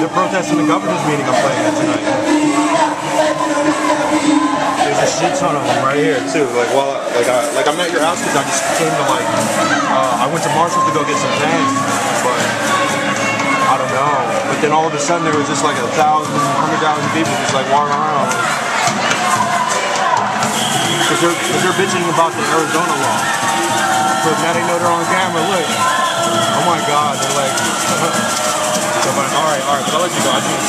they're protesting the governor's meeting I'm playing at tonight. There's a shit ton of them right here too. Like while like I like I'm at your house because I just came to like uh, I went to Marshalls to go get some things, but I don't know. But then all of a sudden there was just like a thousand, hundred thousand people just like walking around. Because they're, cause they're bitching about the Arizona law. But now they know they're on camera. Look. Oh my God. They're like. so, but, all right, all right. But I'll let you go.